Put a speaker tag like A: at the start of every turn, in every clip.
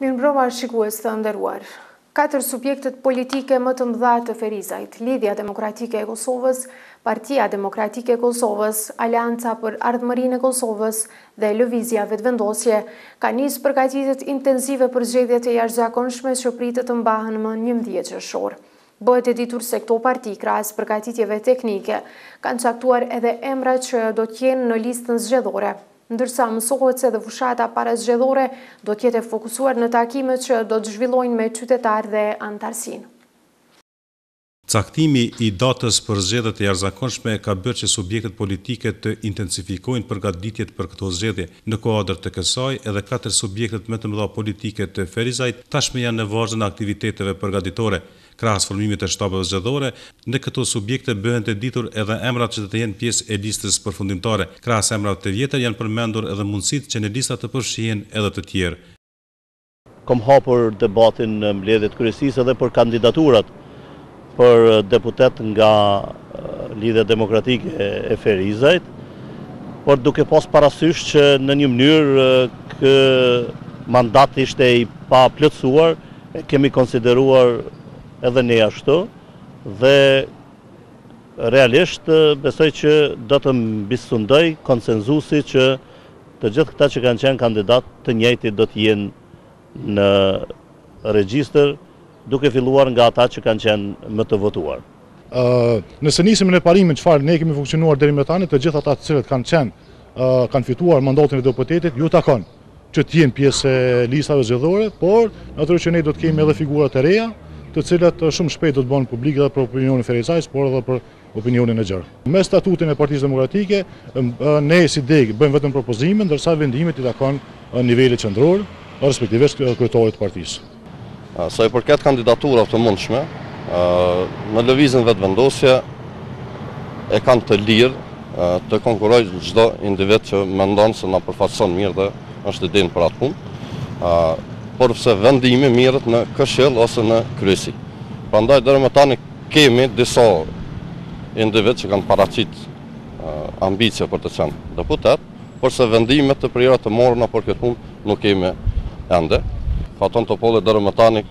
A: Mirëmbrëma shikues të nderuar. Katër subjektet politike më të mëdha të Ferizajt, Lidhja Demokratike e Kosovës, Partia Demokratike e Kosovës, Aleanca për Ardhmërinë e Kosovës dhe Lëvizja Vetëvendosje, kanë nisë përgatitjet intensive për zgjedhjet e jashtëzakonshme që pritet të mbahen më njëmbëdhjetë qershor. Bëhet e ditur se këto parti, krahas përgatitjeve teknike, kanë caktuar edhe emrat që do të jenë në listën zgjedhore. Ndërsa, mësohet se dhe fushata parazgjedhore do të jetë e fokusuar në takimet që do të zhvillojnë me qytetarë dhe anëtarësinë.
B: Caktimi i datës për zgjedhjet e jashtëzakonshme ka bërë që subjektet politike të intensifikojnë përgatitjet për këto zgjedhje. Në kuadër të kësaj, edhe katër subjektet më të mëdha politike të Ferizajt tashmë janë në vazhdën e aktiviteteve përgatitore. Krahas formimit të shtabeve zgjedhore, në këto subjekte bëhen të ditur edhe emrat që do të jenë pjesë e listës përfundimtare. Krahas emrave të vjetër janë përmendur edhe mundësitë që në lista të përfshihen edhe të tjerë.
C: Kam hapur debatin në mbledhje të kryesisë edhe për kandidaturat për deputetë nga Lidhja Demokratike e Ferizajt, por duke pas parasysh që në një mënyrë ky mandat ishte i paplotësuar, E kemi konsideruar edhe ne ashtu dhe realisht besoj që do të mbisundojë konsensusi që të gjithë këta që kanë qenë kandidatë të njëjtit do të jenë në regjistër duke filluar nga ata që kanë qenë më të votuar.
D: Nëse nisemi në parimin çfarë ne kemi funksionuar deri me tani, të gjithë ata të cilët kanë qenë, kanë fituar mandatin e deputetit, iu takon. që të jenë pjesë e listave zgjedhore, por natyrisht që ne do të kemi edhe figura të reja, të cilat eh, shumë shpejt do të bëhen publike edhe për opinionin ferizajas, por edhe për opinionin e gjerë. Me statutin e Partisë Demokratike, eh, eh, ne si degë bëjmë vetëm propozime, ndërsa vendimet i takon nivelit qëndror, respektivisht kryetarit të partisë.
E: Sa i përket kandidaturave të mundshme, në Lëvizjen Vetëvendosje e kanë të lirë të konkurrojë çdo individ që mendon se na përfaqëson mirë dhe është i denjë për atë punë. Porse vendimi merret në këshill ose në kryesi. Prandaj deri më tani kemi disa individë që kanë paraqit ambicie për të qenë deputetë, Kurse vendime të prera të marruna për këtë punë nuk kemi ende. Faton Topolli deri më tani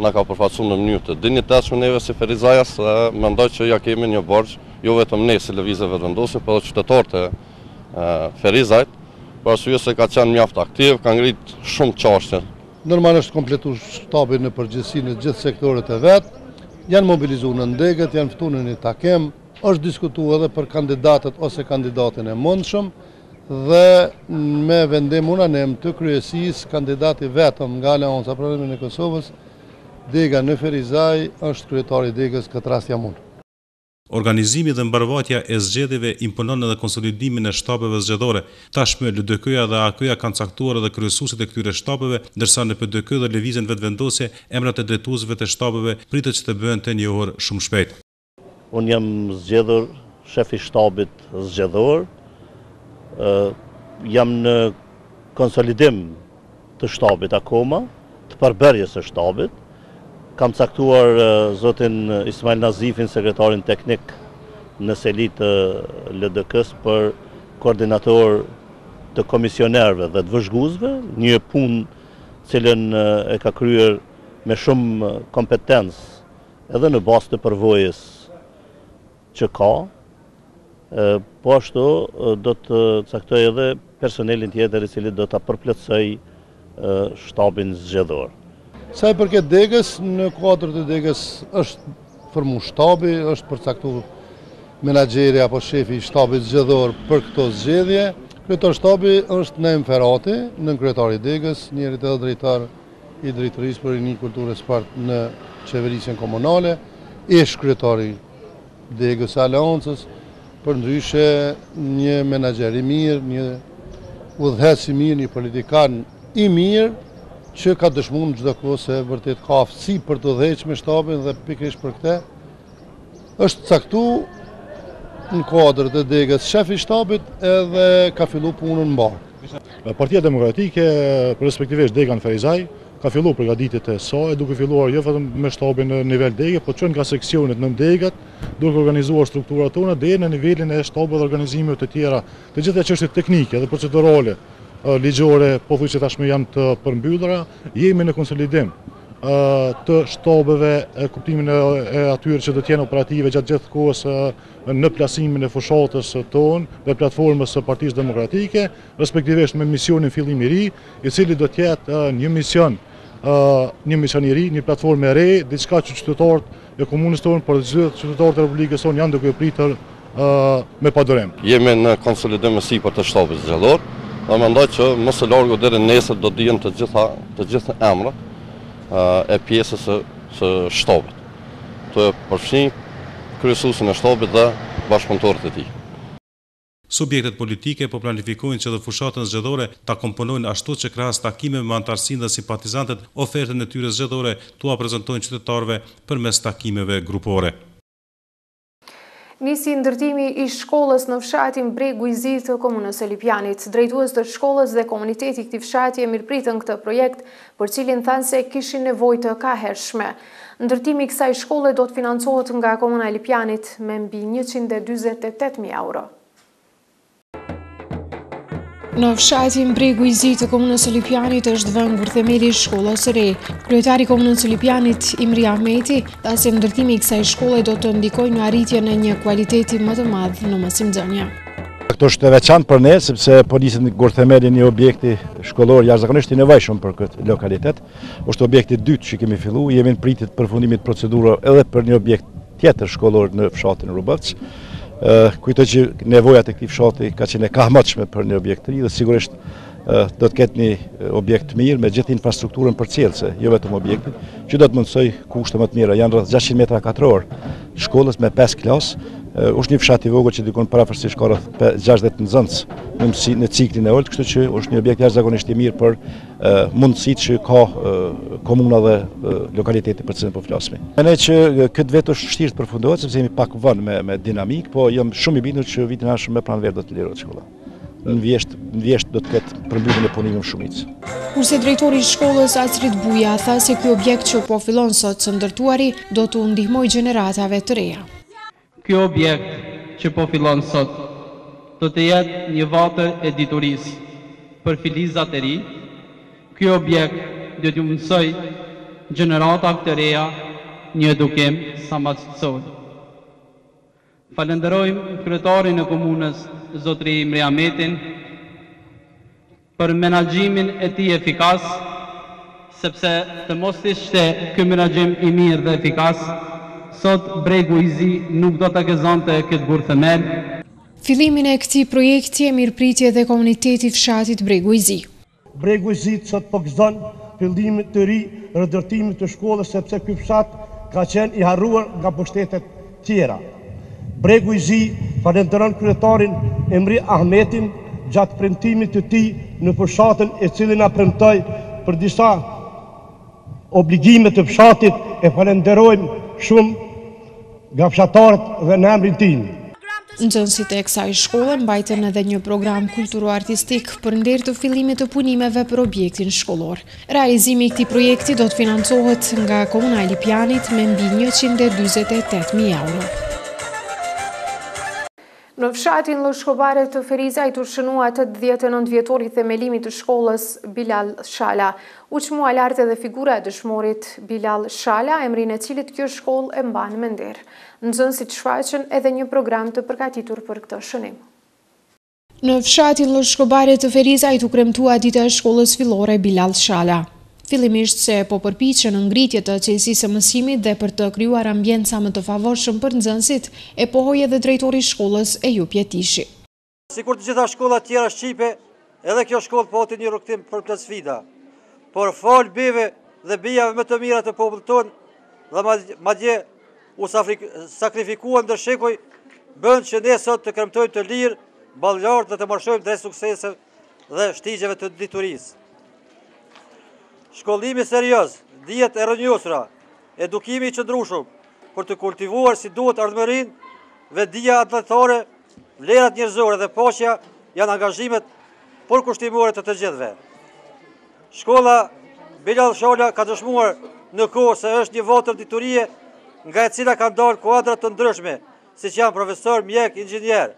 E: na ka përfaqësuar në mënyrë të dinjitetshme neve si ferizajas dhe mendoj që ia kemi një borxh jo vetëm ne si Lëvizje Vetëvendosje, por edhe qytetarët e Ferizajt, për arsye se ka qenë mjaft aktiv, ka ngrit shumë çashtje.
F: Normal është kompletu shtabi në përgjithësi në gjithë sektorët e vet, janë mobilizu nëndegët, janë ftu në një takim, Është diskutu edhe për kandidatët ose kandidatin e mundshëm dhe me vendim unanim të kryesisë kandidat i vetëm nga Aleanca për Ardhmërinë e Kosovës, dega në Ferizaj është kryetari i degës, këtë rast jam unë.
B: Organizimi dhe mbarëvajtja e zgjedhjeve imponon edhe konsolidimin e shtabeve zgjedhore. Tashmë LDK-ja dhe AAK-ja kanë caktuar edhe kryesuesit e këtyre shtabeve, ndërsa në PDK dhe Lëvizjen Vetëvendosje emrat e drejtuesve të shtabeve pritet që të bëhen të njohur shumë shpejt.
C: Unë jam zgjedhur shef i shtabit zgjedhor, jam në konsolidim të shtabit akoma, të përbërjes së shtabit, kam caktuar zotin Ismail Nazifin, sekretarin teknik në seli të LDK-së për koordinator të komisionerëve dhe të vëzhguesve, një punë të cilën e ka kryer me shumë kompetencë edhe në bazë të përvojës që ka, po ashtu do të caktoj edhe personelin tjetër i cili do të përplotësojë shtabin zgjedhor.
F: Sa i përket degës, në kuadrë të degës është formu shtabi, është përcaktu menagjeri apo shefi i shtabit zgjedhor për këto zgjedhje. Kryetar shtabi është Naim Ferati, nënkryetari i degës, njëherit edhe drejtor. i Drejtorisë për Rini, Kulturë e Sport në Qeverisjen Komunale, ish-kryetari i degës së Aleancës, përndryshe një menaxher i mirë, një udhëheqës i mirë, një politikan i mirë, që ka dëshmu në çdo kohë se vërtet ka aftësi për të udhëheqë me shtabin dhe pikërisht për këtë Është caktu në kuadrë të degës shefi i shtabit edhe ka fillu punën mbarë.
D: Partia Demokratike, respektivisht dega në Ferizaj, ka fillu përgatitjet e saj, duke filluar jo vetëm me shtabin në nivel dege, po që nga seksionet, nëndegët, duke organizuar strukturat tona, deri në nivelin e shtabeve dhe organizimeve të tjera, të gjitha çështjet teknike dhe procedurale, ligjore, pothuajse tashmë janë të përmbyllura, jemi në konsolidim. të shtabeve në kuptimin e atyre që do të jenë operative gjatë gjithë kohës në plasimin e fushatës tonë dhe platformës së Partisë Demokratike, respektivisht me misionin fillim i ri, i cili do të jetë një mision, një mision i ri, një platformë e re, diçka që qytetarët e komunës tonë, por dhe gjithë qytetarët e Republikës sonë janë duke pritur me padurim.
E: Jemi në konsolidim e sipër të shtabit zgjedhor dhe mendoj që më së largu deri nesër do dihen të gjitha të gjithë emrat e pjesës së, së shtabit. Tu përfshi kryesuesin e shtabit dhe bashkëpunëtorët e tij.
B: Subjektet politike po planifikojnë që dhe fushatën zgjedhore ta komponojnë ashtu që krahas takimeve me anëtarësinë dhe simpatizantët ofertën e tyre zgjedhore t'ua prezantojnë qytetarëve përmes takimeve grupore.
A: Nisi ndërtimi i shkollës në fshatin Bregu i Zi të Komunës së Lipjanit. Drejtues të shkollës dhe komuniteti i këtij fshati e mirëpritën këtë projekt, për të cilin thanë se kishin nevojë të kahershme. Ndërtimi i kësaj shkolle do të financohet nga Komuna e Lipjanit me mbi njëqind e dyzet e tetë mijë euro. Në fshatin Bregu i Zi të komunës së Lipjanit është vënë gurthemeli i shkollës së re. Kryetari i komunës së Lipjanit, Imri Ahmeti, tha se ndërtimi i kësaj shkolle do të ndikojë në arritjen e një kualiteti më të madh në mësimdhënie. Kjo
G: datë është e veçantë për ne sepse po qitet gurthemeli i një objekti shkollor jashtëzakonisht i nevojshëm për këtë lokalitet. Është objekti i dytë që kemi filluar, jemi në pritje të përfundimit të procedurave edhe për një objekt tjetër shkollor në fshatin Rubovc. Ëh, kujtoj që nevoja e këtij fshati ka qenë e kahmotshme për një objekt të ri dhe sigurisht do të ketë një objekt të mirë me gjithë infrastrukturën përcjellëse, jo vetëm objektin, që do të mundësojë kushte më të mira. Janë rreth 600 metra katrorë shkolla me 5 klasë, është një fshat i vogël që dikund përafërsisht ka rreth 60 nxënës në ciklin e ulët, kështu që është një objekt jashtëzakonisht i mirë për mundësitë që ka komuna dhe lokaliteti për të cilin po flasim. Mendoj që këtë vit është vështirë të përfundohet, sepse jemi pak vonë me, me dinamikë, po jam shumë i bindur që vitin e ardhshëm në pranverë do të lirohet shkolla. Në vjeshtë, në vjeshtë do të ketë përmbylljen e punimeve shumicë.
A: Kurse drejtori i shkollës Astrit Buja tha se ky objekt që po fillon sot së ndërtuari do t'u ndihmojë gjeneratave të reja.
H: Ky objekt që po fillon sot do të jetë një vatër e diturisë për filizat e ri. Ky objekt do t'ju mundësojë gjeneratave të reja një edukim sa ma cilësor. Falënderojmë kryetarin e komunës, zotëri Imri Ahmetin, për menaxhimin e tij efikas, sepse të mos ishte ky menaxhim i mirë dhe efikas, sot Bregu i Zi nuk do ta gëzonte këtë gurthemel.
A: Fillimin e këtij projekti e mirëpriti edhe komuniteti i fshatit Bregu i Zi.
I: Bregu i Zi sot po gëzon fillimin të ri të ndërtimit të shkollës sepse ky fshat ka qenë i harruar nga pushtetet tjera. Bregu i Zi falënderon kryetarin Imri Ahmetin gjatë premtimit të tij në fushatë, i cili na premtoi për disa obligime të fshatit e falënderojmë shumë nga fshatarët dhe në emrin tim.
A: Nxënësit e kësaj shkolle mbajtën edhe një program kulturo-artistik për nder të fillimit të punimeve për objektin shkollor. Realizimi i këtij projekti do të financohet nga Komuna e Lipjanit me mbi njëqind e dyzet e tetë mijë euro. Në fshatin Lloshkobare të Ferizajt u shënua 89 vjetori i themelimit të shkollës Bilal Shala. U çmua lart edhe figura e dëshmorit Bilal Shala, emrin e cilit kjo shkollë e mban me nder. Nxënësit shfaqën edhe një program të përgatitur për këtë shënim. Në fshatin Lloshkobare të Ferizajt u kremtua dita e shkollës fillore Bilal Shala. Fillimisht se po përpiqen në ngritje të cilësisë së mësimit dhe për të krijuar ambient sa më të favorshëm për nxënësit, e pohoi edhe drejtori i shkollës, Ejup Jetishi.
J: Sikur të gjitha shkollat tjera shqipe, edhe kjo shkollë pati një rrugëtim përplot sfida. Por falë bijve dhe bijave më të mira të popullit tonë dhe madje U sakrifikuan ndër shekuj, bën që ne sot të kremtojmë të lirë, ballëlart dhe të marshojmë drejt suksese dhe shtigjeve të diturisë. Shkollimi serioz, dijet e rrënjosura, edukimi i qëndrueshëm, për të kultivuar si duhet ardhmërinë, vetëdija atdhetare, vlerat njerëzore dhe paqja janë angazhimet përkushtimore të të gjithëve. Shkolla Bilal Shala ka dëshmuar në kohë se është një votër diturie nga e cila kanë dalë kuadra të ndryshme, siç janë profesorë, mjekë, inxhinierë.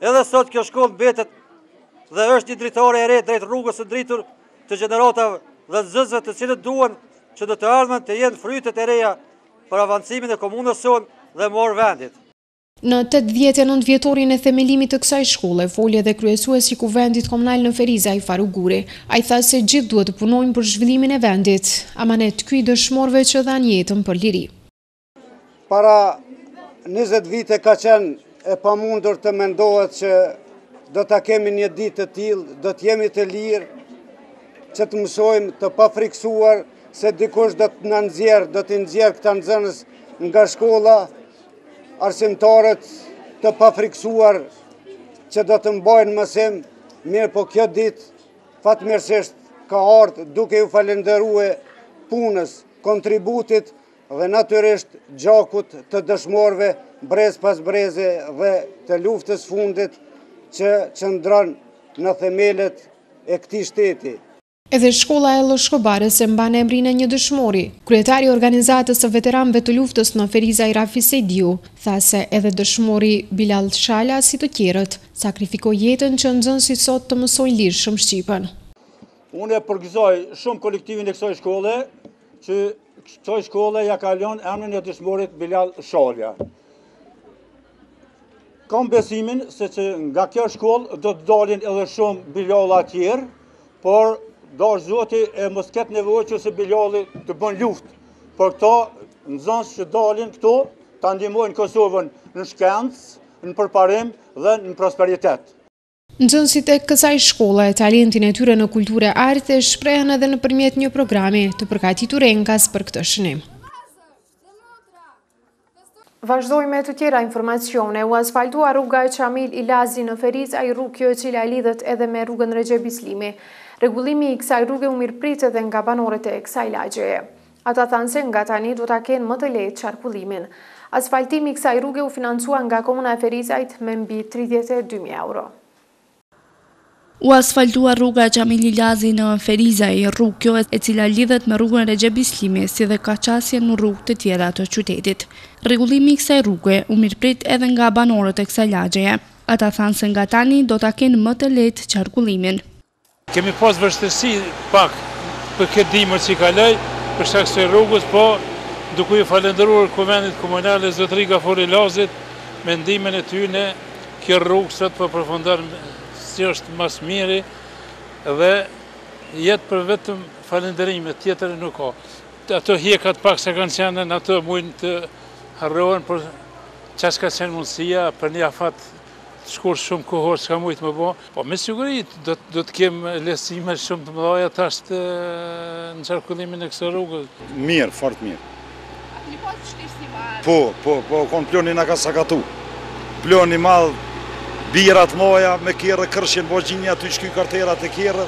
J: Edhe sot kjo shkollë mbetet dhe është një dritare e re drejt rrugës së ndritur të gjeneratave dhe nxënësve të cilët duen që në të ardhmen të jenë frytet e reja për avancimin e komunës sonë dhe mbarë vendit.
A: Në tetëdhjetë e nëntë vjetorin e themelimit të kësaj shkolle, foli edhe kryesuesi i Kuvendit Komunal në Ferizaj, Faruk Guri. Ai tha se gjithë duhet të punojmë për zhvillimin e vendit. Amanet ky i dëshmorëve që dhanë jetën për liri.
K: Para njëzet vite ka qenë e pamundur të mendohet që do ta kemi një ditë të tillë, do të jemi të lirë, që të mësojmë të pafrikësuar se dikush do të na nxjerrë, do t'i nxjerrë këta nxënës nga shkolla, Arsimtarët të pafrikësuar që do të mbajnë mësim, mirëpo kjo ditë fatmirësisht ka ardhë duke ju falenderue punës, kontributit dhe natyrisht gjakut të dëshmorëve brez pas breze dhe të luftës fundit që qëndrojnë në themelet e këtij shteti.
A: Edhe shkolla e Lloshkobares e mban emrin e një dëshmori. Kryetari i Organizatës së Veteranëve të Luftës në Ferizaj Rafi Sejdiu tha se edhe dëshmori Bilal Shala si të tjerët sakrifikoi jetën që nxënësit sot të mësojnë lirshëm shqipen.
L: Unë e përgëzoj shumë kolektivin e kësaj shkolle që kësaj shkolle ia ka lënë emrin e dëshmorit Bilal Shala. Kam besimin se që nga kjo shkollë do të dalin edhe shumë Bilalla tjerë, por dashtë Zoti e mos të ketë nevojë që si Bilalli të bën luft, por këta nxënës që dalin këtu ta ndihmojnë Kosovën në shkencë, në përparim dhe në prosperitet.
A: Nxënësit e kësaj shkolle, talentin e tyre në kulturë e art e shprehën edhe nëpërmjet një programi të përgatitur enkas për këtë shënim. Vazhdojmë me të tjera informacione, u asfaltua rruga Qamil Ilazi në Ferizaj, rrugë kjo e cila lidhet edhe me rrugën Rexhep Bislimi. Rregullimi i kësaj rruge u mirëprit edhe nga banorët e kësaj lagjeje. Ata thanë se nga tani do ta kenë më të lehtë qarkullimin. Asfaltimi i kësaj rruge u financua nga Komuna e Ferizajt me mbi tridhjetë e dy mijë euro.
M: U asfaltua rruga Qamil Ilazi në Ferizaj, rrugë kjo e cila lidhet me rrugën Rexhep Bislimi si dhe ka qasje në rrugë të tjera të qytetit. Rregullimi i kësaj rruge u mirëprit edhe nga banorët e kësaj lagjeje. Ata thanë se nga tani do ta kenë më të lehtë qarkullimin.
N: Kemi pas vështirësi pak për këtë dimër që kaloi për shkak të rrugës po duke ju falënderuar Kuvendit Komunal e zotëri Gafur Ilazit me ndihmën e tyne kjo rrugë sot po përfundon si është ma s'miri dhe jetë për vetëm falënderime tjetër nuk ka ato hjekat pak sa kanë qenë ato mujnë të harrohen por qaq ka qenë mundësia për një afat Të shkurt shumë kohor që ka mujt me bo, po me siguri do do të kemi lehtësime shumë të mëdha tash në qarkullimin e kësaj rruge.
O: Mirë, fort mirë. A keni pas vështirësi më herët? Po, po, po, u kon pllumi na ka sakatu. Plon i madh, bira të mëdha me kerre kërcitshin bo gjinja aty shky kartera e kerreve,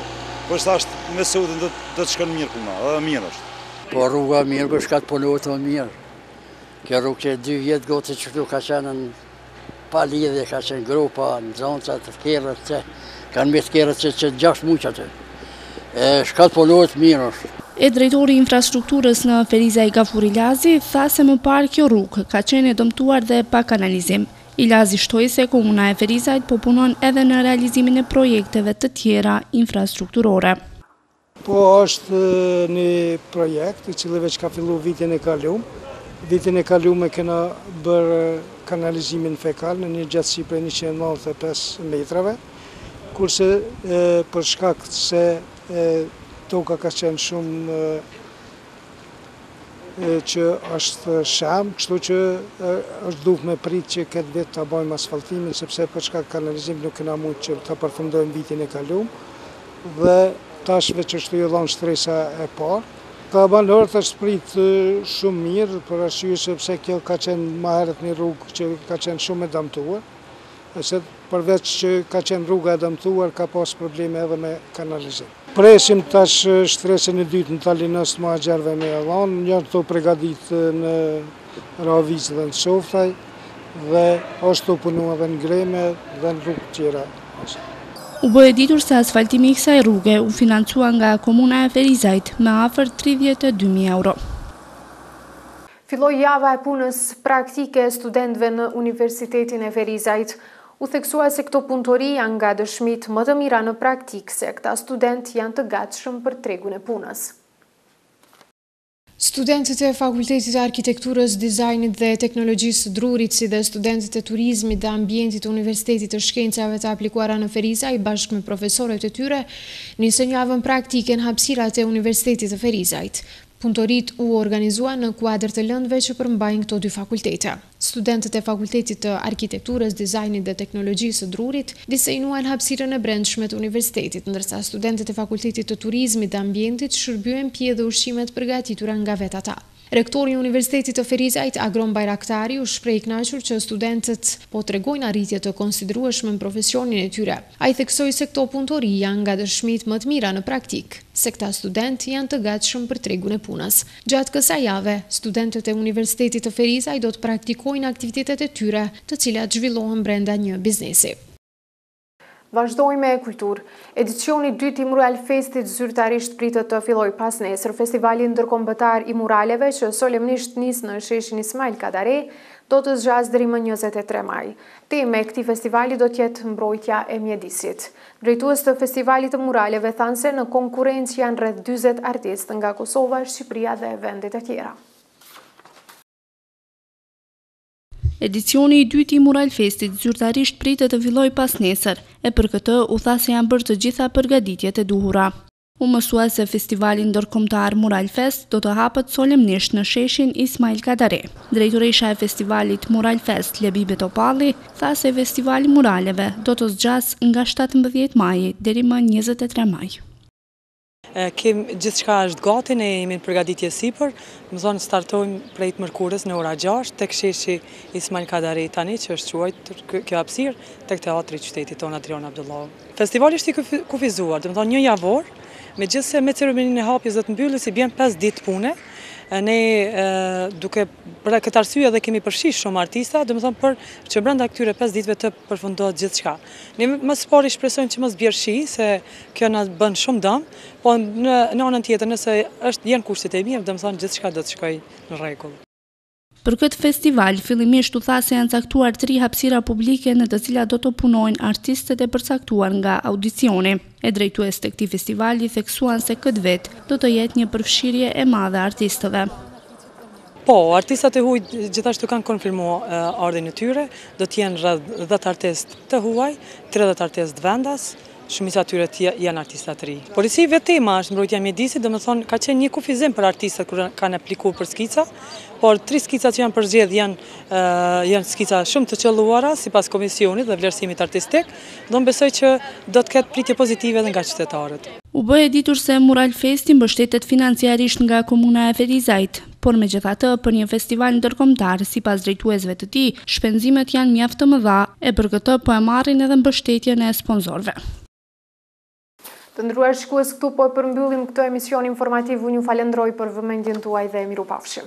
O: po tash me sotin do të shkon mirë puna, edhe mirë është.
P: Po rruga mirë për shka të punohet më mirë. Kjo rrugë që dy vjet goti që këtu ka qenë Pa lidhje ka qenë gropa, nxënësa të tjerët që kanë me të tjerët që qenë gjashtë mujë që aty. E shkatë punohet mirë është.
M: E drejtori i infrastrukturës në Ferizaj Gafur Ilazi tha se më parë kjo rrugë ka qenë e dëmtuar dhe pa kanalizim. Ilazi shtoi se Komuna e Ferizajt po punon edhe në realizimin e projekteve të tjera infrastrukturore.
Q: Po është një projekt i cili veç ka fillu vitin e kalum. Vitin e kalum e kena bërë kanalizimin fekal në një gjatësi prej 195 metrave, kurse për shkak se toka ka qenë shumë që është shem, kështu që është duhë me prit që këtë vit ta bojmë asfaltimin, sepse për shkak t'kanalizimit nuk kena mujtë që ta përfundojmë vitin e kalum, Dhe tashme veç është ju dhan shtresa e parë. Ka banorët është prit shumë mirë, për arsye sepse kjo ka qenë ma herët një rrugë që ka qenë shumë e damtuar, e se përveç që ka qenë rruga e damtuar, ka pas probleme edhe me kanalizim. Presim tash shtresën e dytë në Talinoc të Muhaxherëve me ja dhanë, janë këto pregaditjen. ra vic dhe në Softaj dhe është u punu edhe në Greme dhe në rrugë tjera ashtu.
M: U bë e ditur se asfaltimi i kësaj rruge u financua nga Komuna e Ferizajt me afër tridhjetë e dy mijë euro.
A: Filloi java e punës praktike e studentëve në Universitetin e Ferizajt. U theksua se këto punëtori janë nga dëshmitë më të mira në praktikë se këta studentë janë të gatshëm për tregun e punës. Studentët e Fakultetit të Arkitekturës, Dizajnit dhe Teknologjisë së Drurit, si dhe studentët e Turizmit dhe Ambientit të Universitetit të Shkencave të Aplikuara në Ferizaj, bashkë me profesorët e tyre, nisën javën praktike në hapësirat e Universitetit të Ferizajt. Punëtoritë u organizuan në kuadër të lëndëve që përmbajnë këto dy fakultete. Studentët e Fakultetit të Arkitekturës, Dizajnit dhe Teknologjisë së Drurit dizajnuan hapësirën e brendshme të Universitetit, ndërsa studentët e Fakultetit të Turizmit dhe Ambientit shërbyen pije dhe ushqime të përgatitura nga vetë ata. Rektori i Universitetit të Ferizajt, Agron Bajraktari, u shpreh i kënaqur që studentët po tregojnë arritje të konsiderueshme në profesionin e tyre. Ai theksoi se këto punëtori janë nga dëshmitë më të mira në praktikë, se këta studentë janë të gatshëm për tregun e punës. Gjatë kësaj jave, studentët e Universitetit të Ferizajt do të praktikojnë aktivitetet e tyre, të cilat zhvillohen brenda një biznesi. Vazhdojmë me kulturë. Edicioni i dytë i Mural Festit zyrtarisht pritet të fillojë pasnesër. Festivali Ndërkombëtar i Muraleve, që solemnisht nis në sheshin Ismail Kadare, do të zgjasë deri më njëzet e tre maj. Temë e këtij festivali do të jetë Mbrojtja e mjedisit. Drejtues të Festivalit të Muraleve thanë se në konkurrencë janë rreth dyzet artistë nga Kosova, Shqipëria dhe vendet e tjera.
M: Edicioni i dytë i Muralfestit zyrtarisht pritet të fillojë pasnesër, e për këtë u tha se janë bërë të gjitha përgatitjet e duhura. U mësua se festivali ndërkombëtar Muralfest do të hapet solemnisht në sheshin Ismail Kadare. Drejtoresha e festivalit Muralfest, Lebibe Topalli, tha se festivali i muraleve do të zgjasë nga shtatëmbëdhjetë maji deri më njëzet e
R: tre maj. Kemi gjithçka është gati, ne jemi në përgatitje sipër. Me thënë startojmë prej të mërkurës në ora gjashtë tek sheshi Ismail Kadare tani që është quajtur kjo hapësirë tek Teatri i qytetit tonë Adriana Abdullahu. Festivali është i kufizuar, domethënë një javor, megjithëse me ceremoninë e hapjes dhe të mbylljes i bjen 5 ditë pune. Ne duke për këtë arsye edhe kemi përfshi shumë artista, domethënë për që brenda këtyre 5 ditëve të përfundohet gjithçka. Ne më së pari shpresojmë që mos bjerë shi, se kjo na bën shumë dëm, po në anën tjetër nëse është janë kushtet e mirë, domethënë gjithçka do të shkojë në rregull.
M: Për këtë festival, fillimisht u tha se janë caktuar tri hapësira publike në të cilat do të punojnë artistët e përcaktuar nga audicioni. E drejtues të këtij festivali theksuan se këtë vit do të jetë një përfshirje e madhe artistëve.
R: Po, artistat e huaj gjithashtu kanë konfirmu ardhjen e tyre, do të jenë rreth 10 artistë të huaj, 30 artistë vendas, Shumica e tyre janë artista të ri. Por si vetë tema është mbrojtja e mjedisit, domethënë ka qenë një kufizim për artistat kur kanë apliku për skica, por tri skicat që janë përzgjedh janë skica shumë të qëlluara sipas komisionit dhe vlerësimit artistik, dhe unë besoj që do të ketë pritje pozitive edhe nga qytetarët.
M: U bë e ditur se Muralfesti mbështetet financiarisht nga Komuna e Ferizajt. Por megjithatë, për një festival ndërkombëtar, sipas drejtuesve të tij, shpenzimet janë mjaft të mëdha, e për këtë po e marrin edhe mbështetjen e sponzorëve.
A: Të nderuar shikues këtu po e përmbyllim këtë emision informativ unë ju falënderoj për vëmendjen tuaj dhe mirupafshim.